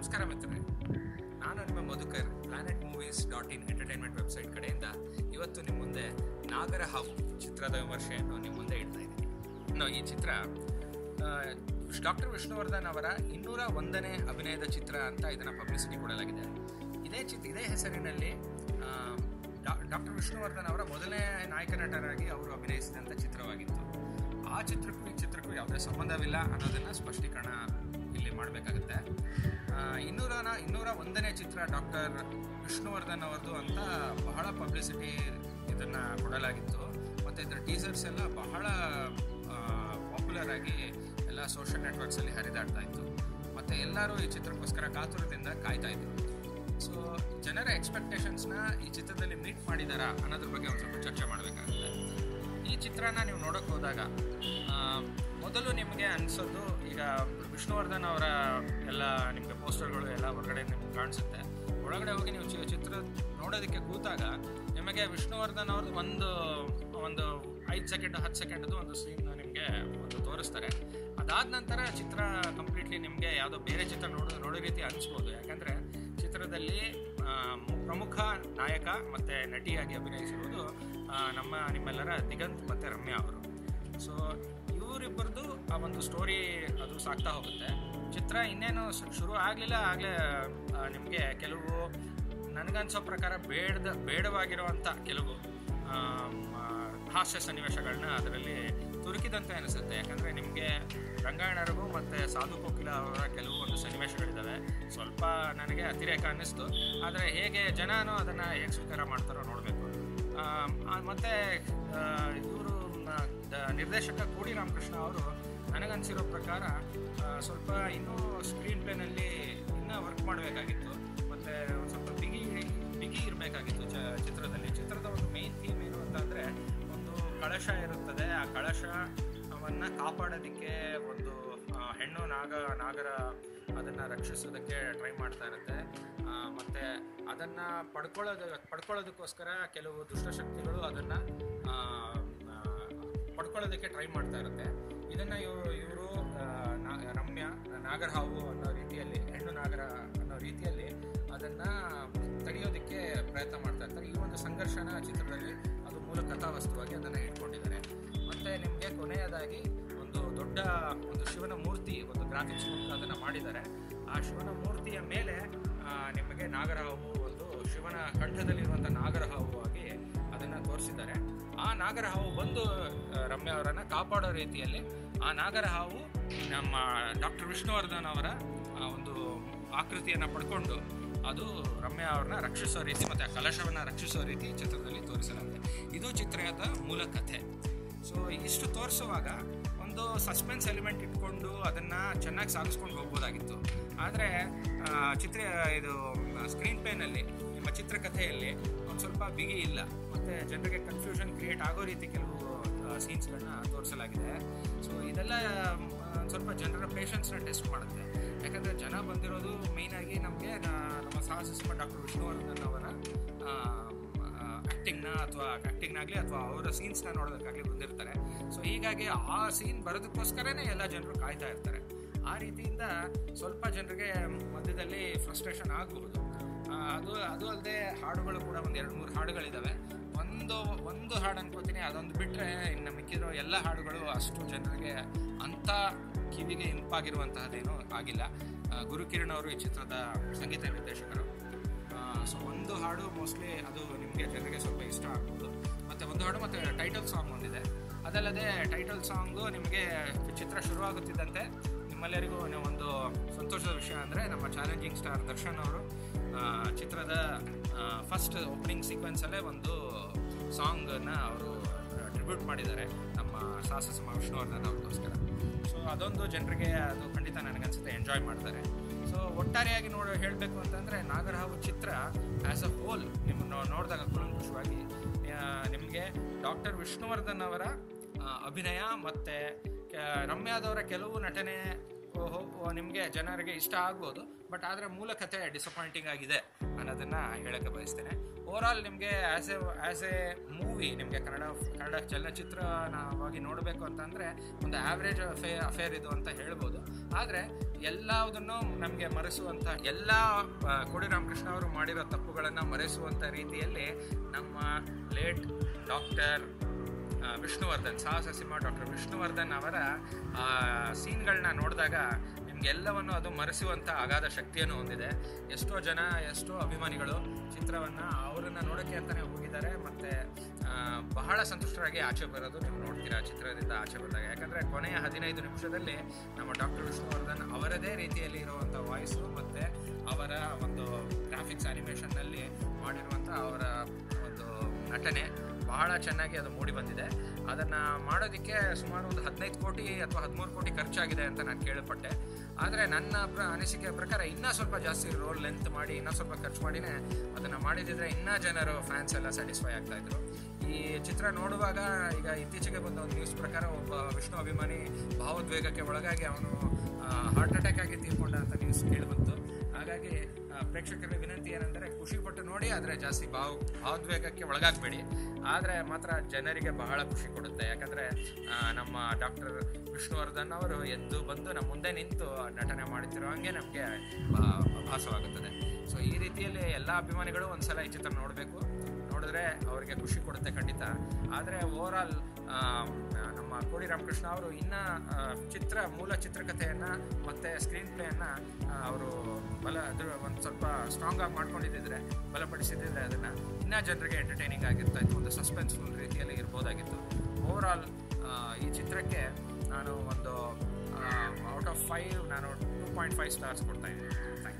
ನಮಸ್ಕಾರ ಮಿತ್ರರೆ. ನಾನು ನಿಮ್ಮ Madhukar planet movies dot in entertainment website ಕಡೆಯಿಂದ ಇವತ್ತು ನಿಮ್ಮ ಮುಂದೆ ನಾಗರ ಹಾವು ಚಿತ್ರದ ವಿಮರ್ಶೆಯನ್ನು ನಿಮ್ಮ ಮುಂದೆ ಇಡ್ತಾ ಇದ್ದೀನಿ. ಈ ಚಿತ್ರ ಡಾಕ್ಟರ್ ವಿಷ್ಣುವರ್ಧನ್ ಅವರ ಇನ್ನೂರ ಒಂದನೇ ಅಭಿನಯದ ಚಿತ್ರ ಅಂತ ಇದನ್ನು ಪಬ್ಲಿಸಿಟಿ ಕೊಡಲಾಗಿದೆ. ಇದೇ ಚಿತ್ರ ಇದೇ ಹೆಸರಿನಲ್ಲಿ ಡಾಕ್ಟರ್ ವಿಷ್ಣುವರ್ಧನ್ ಅವರ ಮೊದಲನೇ ನಾಯಕ ನಟರಾಗಿ ಅವರು ಅಭಿನಯಿಸಿದಂಥ ಚಿತ್ರವಾಗಿತ್ತು. ಆ ಚಿತ್ರಕ್ಕೂ ಈ ಚಿತ್ರಕ್ಕೂ ಯಾವುದೇ ಸಂಬಂಧವಿಲ್ಲ ಅನ್ನೋದನ್ನು ಸ್ಪಷ್ಟೀಕರಣ ಇಲ್ಲಿ ಮಾಡಬೇಕಾಗುತ್ತೆ. ಇನ್ನೂರ ಇನ್ನೂರ ಒಂದನೇ ಚಿತ್ರ ಡಾಕ್ಟರ್ ವಿಷ್ಣುವರ್ಧನ್ ಅವರದು ಅಂತ ಬಹಳ ಪಬ್ಲಿಸಿಟಿ ಇದನ್ನು ಕೊಡಲಾಗಿತ್ತು. ಮತ್ತು ಇದರ ಟೀಸರ್ಸ್ ಎಲ್ಲ ಬಹಳ ಪಾಪ್ಯುಲರ್ ಆಗಿ ಎಲ್ಲ ಸೋಷಿಯಲ್ ನೆಟ್ವರ್ಕ್ಸಲ್ಲಿ ಹರಿದಾಡ್ತಾ ಇತ್ತು. ಮತ್ತು ಎಲ್ಲರೂ ಈ ಚಿತ್ರಕ್ಕೋಸ್ಕರ ಕಾತುರದಿಂದ ಕಾಯ್ತಾ ಇದ್ರು. ಸೊ ಜನರ ಎಕ್ಸ್ಪೆಕ್ಟೇಷನ್ಸ್ನ ಈ ಚಿತ್ರದಲ್ಲಿ ಮೀಟ್ ಮಾಡಿದಾರಾ ಅನ್ನೋದ್ರ ಬಗ್ಗೆ ಒಂದು ಸ್ವಲ್ಪ ಚರ್ಚೆ ಮಾಡಬೇಕಾಗುತ್ತೆ. ಈ ಚಿತ್ರನ ನೀವು ನೋಡೋಕೆ ಹೋದಾಗ ಮೊದಲು ನಿಮಗೆ ಅನಿಸೋದು ಈಗ ವಿಷ್ಣುವರ್ಧನ್ ಅವರ ಎಲ್ಲ ನಿಮಗೆ ಪೋಸ್ಟರ್ಗಳು ಎಲ್ಲ ಹೊರಗಡೆ ನಿಮ್ಗೆ ಕಾಣಿಸುತ್ತೆ. ಒಳಗಡೆ ಹೋಗಿ ನೀವು ಚಿತ್ರ ನೋಡೋದಕ್ಕೆ ಕೂತಾಗ ನಿಮಗೆ ವಿಷ್ಣುವರ್ಧನ್ ಅವ್ರದ್ದು ಒಂದು ಒಂದು ಐದು ಸೆಕೆಂಡ್, ಹತ್ತು ಸೆಕೆಂಡ್ದು ಒಂದು ಸೀನ್ ನಿಮಗೆ ಒಂದು ತೋರಿಸ್ತಾರೆ. ಅದಾದ ನಂತರ ಚಿತ್ರ ಕಂಪ್ಲೀಟ್ಲಿ ನಿಮಗೆ ಯಾವುದೋ ಬೇರೆ ಚಿತ್ರ ನೋಡೋ ನೋಡೋ ರೀತಿ ಅನಿಸ್ಬೋದು. ಯಾಕಂದರೆ ಚಿತ್ರದಲ್ಲಿ ಪ್ರಮುಖ ನಾಯಕ ಮತ್ತು ನಟಿಯಾಗಿ ಅಭಿನಯಿಸಿರುವುದು ನಮ್ಮ ನಿಮ್ಮೆಲ್ಲರ ದಿಗಂತ್ ಮತ್ತು ರಮ್ಯಾ ಅವರು. ಸೊ ಇವರಿಬ್ಬರದು ಆ ಒಂದು ಸ್ಟೋರಿ ಅದು ಸಾಕ್ತಾ ಹೋಗುತ್ತೆ. ಚಿತ್ರ ಇನ್ನೇನು ಶುರು ಆಗಲಿಲ್ಲ, ಆಗಲೇ ನಿಮಗೆ ಕೆಲವು ನನಗನ್ಸೋ ಪ್ರಕಾರ ಬೇಡದ ಬೇಡವಾಗಿರುವಂಥ ಕೆಲವು ಹಾಸ್ಯ ಸನ್ನಿವೇಶಗಳನ್ನ ಅದರಲ್ಲಿ ತುರುಕಿದಂತೆ ಅನಿಸುತ್ತೆ. ಯಾಕಂದರೆ ನಿಮಗೆ ರಂಗಾಯಣರಿಗೂ ಮತ್ತು ಸಾಧು ಕೋಕಿಲ ಅವರ ಕೆಲವು ಒಂದು ಸನ್ನಿವೇಶಗಳಿದ್ದಾವೆ. ಸ್ವಲ್ಪ ನನಗೆ ಅತಿರೇಕ ಅನ್ನಿಸ್ತು. ಆದರೆ ಹೇಗೆ ಜನನೂ ಅದನ್ನು ಹೇಗೆ ಸ್ವೀಕಾರ ಮಾಡ್ತಾರೋ ನೋಡಬೇಕು. ಮತ್ತು ಇವರು ನಿರ್ದೇಶಕ ಕೋಡಿ ರಾಮಕೃಷ್ಣ ಅವರು ನನಗನ್ಸಿರೋ ಪ್ರಕಾರ ಸ್ವಲ್ಪ ಇನ್ನೂ ಸ್ಕ್ರೀನ್ ಪ್ಲೇನಲ್ಲಿ ಇನ್ನೂ ವರ್ಕ್ ಮಾಡಬೇಕಾಗಿತ್ತು. ಮತ್ತು ಒಂದು ಸ್ವಲ್ಪ ಬಿಗಿ ಬಿಗಿ ಇರಬೇಕಾಗಿತ್ತು ಚ, ಚಿತ್ರದಲ್ಲಿ. ಚಿತ್ರದ ಒಂದು ಮೇನ್ ಥೀಮ್ ಏನು ಅಂತಂದರೆ ಒಂದು ಕಳಶ ಇರುತ್ತದೆ. ಆ ಕಳಶವನ್ನು ಕಾಪಾಡೋದಕ್ಕೆ ಒಂದು ಹೆಣ್ಣು ನಾಗ, ನಾಗರ ಅದನ್ನು ರಕ್ಷಿಸೋದಕ್ಕೆ ಟ್ರೈ ಮಾಡ್ತಾ ಇರುತ್ತೆ. ಮತ್ತು ಮತ್ತೆ ಅದನ್ನು ಪಡ್ಕೊಳ್ಳೋದು ಪಡ್ಕೊಳ್ಳೋದಕ್ಕೋಸ್ಕರ ಕೆಲವು ದುಷ್ಟಶಕ್ತಿಗಳು ಅದನ್ನು ಪಡ್ಕೊಳ್ಳೋದಕ್ಕೆ ಟ್ರೈ ಮಾಡ್ತಾ ಇರುತ್ತೆ. ಇದನ್ನು ಇವರು ಇವರು ರಮ್ಯ, ನಾಗರಹಾವು ಅನ್ನೋ ರೀತಿಯಲ್ಲಿ, ಹೆಣ್ಣು ನಾಗರ ಅನ್ನೋ ರೀತಿಯಲ್ಲಿ ಅದನ್ನು ತಡೆಯೋದಕ್ಕೆ ಪ್ರಯತ್ನ ಮಾಡ್ತಾ ಇರ್ತಾರೆ. ಈ ಒಂದು ಸಂಘರ್ಷನ ಚಿತ್ರದಲ್ಲಿ ಅದು ಮೂಲ ಕಥಾವಸ್ತುವಾಗಿ ಅದನ್ನು ಇಟ್ಕೊಂಡಿದ್ದಾರೆ. ಮತ್ತು ನಿಮಗೆ ಕೊನೆಯದಾಗಿ ಒಂದು ದೊಡ್ಡ ಒಂದು ಶಿವನ ಮೂರ್ತಿ, ಒಂದು ಗ್ರಾಫಿಕ್ಸ್ ಮೂಲಕ ಅದನ್ನು ಮಾಡಿದ್ದಾರೆ. ಆ ಶಿವನ ಮೂರ್ತಿಯ ಮೇಲೆ ನಿಮಗೆ ನಾಗರಹಾವು ಒಂದು ಶಿವನ ಕಂಠದಲ್ಲಿರುವಂಥ ನಾಗರಹಾವು ಆಗಿ ಅದನ್ನು ತೋರಿಸಿದ್ದಾರೆ. ಆ ನಾಗರಹಾವು ಬಂದು ರಮ್ಯ ಅವರನ್ನು ಕಾಪಾಡೋ ರೀತಿಯಲ್ಲಿ ಆ ನಾಗರಹಾವು ನಮ್ಮ ಡಾಕ್ಟರ್ ವಿಷ್ಣುವರ್ಧನ್ ಅವರ ಒಂದು ಆಕೃತಿಯನ್ನು ಪಡ್ಕೊಂಡು ಅದು ರಮ್ಯ ಅವ್ರನ್ನ ರಕ್ಷಿಸೋ ರೀತಿ ಮತ್ತು ಆ ಕಲಶವನ್ನು ರಕ್ಷಿಸೋ ರೀತಿ ಚಿತ್ರದಲ್ಲಿ ತೋರಿಸಲಾಗಿದೆ. ಇದು ಚಿತ್ರದ ಮೂಲ ಕಥೆ. ಸೊ ಇಷ್ಟು ತೋರಿಸುವಾಗ ಒಂದು ಸಸ್ಪೆನ್ಸ್ ಎಲಿಮೆಂಟ್ ಇಟ್ಕೊಂಡು ಅದನ್ನು ಚೆನ್ನಾಗಿ ಸಾಗಿಸ್ಕೊಂಡು ಹೋಗ್ಬೋದಾಗಿತ್ತು. ಆದರೆ ಚಿತ್ರ, ಇದು ಸ್ಕ್ರೀನ್ ಪೇನಲ್ಲಿ ನಿಮ್ಮ ಚಿತ್ರಕಥೆಯಲ್ಲಿ ಒಂದು ಸ್ವಲ್ಪ ಬಿಗಿ ಇಲ್ಲ. ಮತ್ತು ಜನರಿಗೆ ಕನ್ಫ್ಯೂಷನ್ ಕ್ರಿಯೇಟ್ ಆಗೋ ರೀತಿ ಕೆಲವು ಸೀನ್ಸ್ಗಳನ್ನ ತೋರಿಸಲಾಗಿದೆ. ಸೊ ಇದೆಲ್ಲ ಸ್ವಲ್ಪ ಜನರ ಪೇಷನ್ಸ್ನ ಟೆಸ್ಟ್ ಮಾಡುತ್ತೆ. ಯಾಕಂದರೆ ಜನ ಬಂದಿರೋದು ಮೇಯ್ನಾಗಿ ನಮಗೆ ನಮ್ಮ ಸಾಹಸ ಸಿಂಹ ಡಾಕ್ಟರ್ ವಿಷ್ಣುವರ್ಧನ್ ಅವರ ಆ್ಯಕ್ಟಿಂಗ್ನ ಅಥವಾ ಆ್ಯಕ್ಟಿಂಗ್ನಾಗಲಿ ಅಥವಾ ಅವರ ಸೀನ್ಸ್ನ ನೋಡೋದಕ್ಕಾಗಲಿ ಬಂದಿರ್ತಾರೆ. ಸೊ ಹೀಗಾಗಿ ಆ ಸೀನ್ ಬರೋದಕ್ಕೋಸ್ಕರನೇ ಎಲ್ಲ ಜನರು ಕಾಯ್ತಾ ಇರ್ತಾರೆ. ಆ ರೀತಿಯಿಂದ ಸ್ವಲ್ಪ ಜನರಿಗೆ ಮಧ್ಯದಲ್ಲಿ ಫ್ರಸ್ಟ್ರೇಷನ್ ಆಗಬಹುದು. ಅದು ಅದು ಅಲ್ಲದೆ ಹಾಡುಗಳು ಕೂಡ ಒಂದು ಎರಡು ಮೂರು ಹಾಡುಗಳಿದ್ದಾವೆ ಒಂದು ಒಂದು ಹಾಡು ಅನ್ಕೋತೀನಿ, ಅದೊಂದು ಬಿಟ್ಟರೆ ಇನ್ನು ಮಿಕ್ಕಿರೋ ಎಲ್ಲ ಹಾಡುಗಳು ಅಷ್ಟು ಜನರಿಗೆ ಅಂಥ ಕಿವಿಗೆ ಇಂಪಾಗಿರುವಂತಹದ್ದೇನು ಆಗಿಲ್ಲ. ಗುರುಕಿರಣ್ ಅವರು ಈ ಚಿತ್ರದ ಸಂಗೀತ ನಿರ್ದೇಶಕರು. ಸೊ ಒಂದು ಹಾಡು ಮೋಸ್ಟ್ಲಿ ಅದು ನಿಮಗೆ ಜನರಿಗೆ ಸ್ವಲ್ಪ ಇಷ್ಟ ಆಗ್ಬೋದು. ಮತ್ತು ಒಂದು ಹಾಡು ಮತ್ತು ಟೈಟಲ್ ಸಾಂಗ್ ಒಂದಿದೆ. ಅದಲ್ಲದೆ ಟೈಟಲ್ ಸಾಂಗು ನಿಮಗೆ ಚಿತ್ರ ಶುರುವಾಗುತ್ತಿದ್ದಂತೆ. ನಿಮ್ಮೆಲ್ಲರಿಗೂ ಒಂದು ಸಂತೋಷದ ವಿಷಯ ಅಂದರೆ ನಮ್ಮ ಚಾಲೆಂಜಿಂಗ್ ಸ್ಟಾರ್ ದರ್ಶನ್ ಅವರು ಚಿತ್ರದ ಫಸ್ಟ್ ಓಪನಿಂಗ್ ಸೀಕ್ವೆನ್ಸಲ್ಲೇ ಒಂದು ಸಾಂಗನ್ನು ಅವರು ಟ್ರಿಬ್ಯೂಟ್ ಮಾಡಿದ್ದಾರೆ ನಮ್ಮ ಸಾಹಸ ಸಿಂಹ ವಿಷ್ಣುವರ್ಧನ್ ಅವ್ರಿಗೋಸ್ಕರ. ಸೊ ಅದೊಂದು ಜನರಿಗೆ ಅದು ಖಂಡಿತ ನನಗನ್ಸುತ್ತೆ ಎಂಜಾಯ್ ಮಾಡ್ತಾರೆ. ಸೊ ಒಟ್ಟಾರೆಯಾಗಿ ನೋಡೋ, ಹೇಳಬೇಕು ಅಂತಂದರೆ ನಾಗರಹಾವು ಚಿತ್ರ ಆ್ಯಸ್ ಅ ಹೋಲ್ ನಿಮ್ಮನ್ನು ನೋಡಿದಾಗ ಕುಲಂಕುಷವಾಗಿ ನಿಮಗೆ ಡಾಕ್ಟರ್ ವಿಷ್ಣುವರ್ಧನ್ ಅವರ ಅಭಿನಯ ಮತ್ತು ರಮ್ಯಾದವರ ಕೆಲವು ನಟನೆ ನಿಮಗೆ ಜನರಿಗೆ ಇಷ್ಟ ಆಗ್ಬೋದು, ಬಟ್ ಆದರೆ ಮೂಲ ಕಥೆ ಡಿಸಪಾಯಿಂಟಿಂಗ್ ಆಗಿದೆ ಅನ್ನೋದನ್ನು ಹೇಳೋಕ್ಕೆ ಬಯಸ್ತೇನೆ. ಓವರಾಲ್ ನಿಮಗೆ as a as a movie ನಿಮಗೆ ಕನ್ನಡ ಕನ್ನಡ ಚಲನಚಿತ್ರವಾಗಿ ನೋಡಬೇಕು ಅಂತಂದರೆ ಒಂದು ಆ್ಯಾವ್ರೇಜ್ ಅಫೇ ಅಫೇರ್ ಇದು ಅಂತ ಹೇಳ್ಬೋದು. ಆದರೆ ಎಲ್ಲದನ್ನು ನಮಗೆ ಮರೆಸುವಂಥ, ಎಲ್ಲ ಕೋಡಿ ರಾಮಕೃಷ್ಣ ಅವರು ಮಾಡಿರೋ ತಪ್ಪುಗಳನ್ನು ಮರೆಸುವಂಥ ರೀತಿಯಲ್ಲಿ ನಮ್ಮ ಲೇಟ್ ಡಾಕ್ಟರ್ ವಿಷ್ಣುವರ್ಧನ್, ಸಾಹಸ ಸಿಂಹ ಡಾಕ್ಟರ್ ವಿಷ್ಣುವರ್ಧನ್ ಅವರ ಸೀನ್ಗಳನ್ನ ನೋಡಿದಾಗ ನಿಮಗೆಲ್ಲವನ್ನು ಅದು ಮರೆಸುವಂಥ ಅಗಾಧ ಶಕ್ತಿಯನ್ನು ಹೊಂದಿದೆ. ಎಷ್ಟೋ ಜನ, ಎಷ್ಟೋ ಅಭಿಮಾನಿಗಳು ಚಿತ್ರವನ್ನು ಅವರನ್ನು ನೋಡೋಕ್ಕೆ ಅಂತಲೇ ಹೋಗಿದ್ದಾರೆ. ಮತ್ತು ಬಹಳ ಸಂತುಷ್ಟರಾಗಿ ಆಚೆ ಬರೋದು ನೀವು ನೋಡ್ತೀರಾ ಚಿತ್ರದಿಂದ ಆಚೆ ಬಂದಾಗ. ಯಾಕಂದರೆ ಕೊನೆಯ ಹದಿನೈದು ನಿಮಿಷದಲ್ಲಿ ನಮ್ಮ ಡಾಕ್ಟರ್ ವಿಷ್ಣುವರ್ಧನ್ ಅವರದೇ ರೀತಿಯಲ್ಲಿ ಇರುವಂಥ ವಾಯ್ಸು ಮತ್ತು ಅವರ ಒಂದು ಗ್ರಾಫಿಕ್ಸ್ ಆ್ಯನಿಮೇಷನ್ನಲ್ಲಿ ಮಾಡಿರುವಂಥ ಅವರ ಒಂದು ನಟನೆ. ಬಹಳ ಚೆನ್ನಾಗಿ ಅದು ಮೂಡಿ ಬಂದಿದೆ. ಅದನ್ನು ಮಾಡೋದಕ್ಕೆ ಸುಮಾರು ಒಂದು ಹದಿನೈದು ಕೋಟಿ ಅಥವಾ ಹದಿಮೂರು ಕೋಟಿ ಖರ್ಚಾಗಿದೆ ಅಂತ ನಾನು ಕೇಳ್ಪಟ್ಟೆ. ಆದರೆ ನನ್ನ ಪ್ರ, ಅನಿಸಿಕೆ ಪ್ರಕಾರ ಇನ್ನೂ ಸ್ವಲ್ಪ ಜಾಸ್ತಿ ರೋಲ್ ಲೆಂತ್ ಮಾಡಿ, ಇನ್ನೂ ಸ್ವಲ್ಪ ಖರ್ಚು ಮಾಡಿನೇ ಅದನ್ನು ಮಾಡಿದಿದ್ರೆ ಇನ್ನೂ ಜನರು ಫ್ಯಾನ್ಸ್ ಎಲ್ಲ ಸ್ಯಾಟಿಸ್ಫೈ ಆಗ್ತಾಯಿದ್ರು ಈ ಚಿತ್ರ ನೋಡುವಾಗ ಈಗ ಇತ್ತೀಚೆಗೆ ಬಂದ ಒಂದು ನ್ಯೂಸ್ ಪ್ರಕಾರ ಒಬ್ಬ ವಿಷ್ಣು ಅಭಿಮಾನಿ ಭಾವೋದ್ವೇಗಕ್ಕೆ ಒಳಗಾಗಿ ಅವನು ಹಾರ್ಟ್ ಅಟ್ಯಾಕ್ ಆಗಿ ತೀರ್ಕೊಂಡ ಅಂತ ನ್ಯೂಸ್ ಕೇಳಿಬಂತು ಹಾಗಾಗಿ ಪ್ರೇಕ್ಷಕರ ವಿನಂತಿ ಏನಂದರೆ ಖುಷಿಪಟ್ಟು ನೋಡಿ, ಆದರೆ ಜಾಸ್ತಿ ಭಾವ, ಭಾವೋದ್ವೇಗಕ್ಕೆ ಒಳಗಾಗಬೇಡಿ. ಆದರೆ ಮಾತ್ರ ಜನರಿಗೆ ಬಹಳ ಖುಷಿ ಕೊಡುತ್ತೆ. ಯಾಕಂದರೆ ನಮ್ಮ ಡಾಕ್ಟರ್ ವಿಷ್ಣುವರ್ಧನ್ ಅವರು ಎದ್ದು ಬಂದು ನಮ್ಮ ಮುಂದೆ ನಿಂತು ನಟನೆ ಮಾಡುತ್ತಿರೋ ಹಂಗೆ ನಮಗೆ ಭಾಸವಾಗುತ್ತದೆ ಸೊ ಈ ರೀತಿಯಲ್ಲಿ ಎಲ್ಲ ಅಭಿಮಾನಿಗಳು ಒಂದ್ಸಲ ಈ ಚಿತ್ರ ನೋಡಬೇಕು. ನೋಡಿದ್ರೆ ಅವರಿಗೆ ಖುಷಿ ಕೊಡುತ್ತೆ ಖಂಡಿತ. ಆದರೆ ಓವರಾಲ್ ನಮ್ಮ ಕೋಡಿ ರಾಮಕೃಷ್ಣ ಅವರು ಇನ್ನ ಚಿತ್ರ, ಮೂಲ ಚಿತ್ರಕಥೆಯನ್ನು ಮತ್ತು ಸ್ಕ್ರೀನ್ ಪ್ಲೇಯನ್ನು ಅವರು ಬಲ ಒಂದು ಸ್ವಲ್ಪ ಸ್ಟ್ರಾಂಗ್ ಆಗಿ ಮಾಡ್ಕೊಂಡಿದ್ದಿದ್ರೆ, ಬಲಪಡಿಸಿದ್ದಿದ್ರೆ ಅದನ್ನು ಇನ್ನೂ ಜನರಿಗೆ ಎಂಟರ್ಟೈನಿಂಗ್ ಆಗಿರ್ತಾ ಇತ್ತು, ಒಂದು ಸಸ್ಪೆನ್ಸ್ಫುಲ್ ರೀತಿಯಲ್ಲಿ ಇರ್ಬೋದಾಗಿತ್ತು. ಓವರಾಲ್ ಈ ಚಿತ್ರಕ್ಕೆ ನಾನು ಒಂದು ಔಟ್ ಆಫ್ ಫೈವ್ ನಾನು ಟೂ ಪಾಯಿಂಟ್ ಫೈವ್ ಸ್ಟಾರ್ಸ್ ಕೊಡ್ತಾ ಇದ್ದೀನಿ. ಯು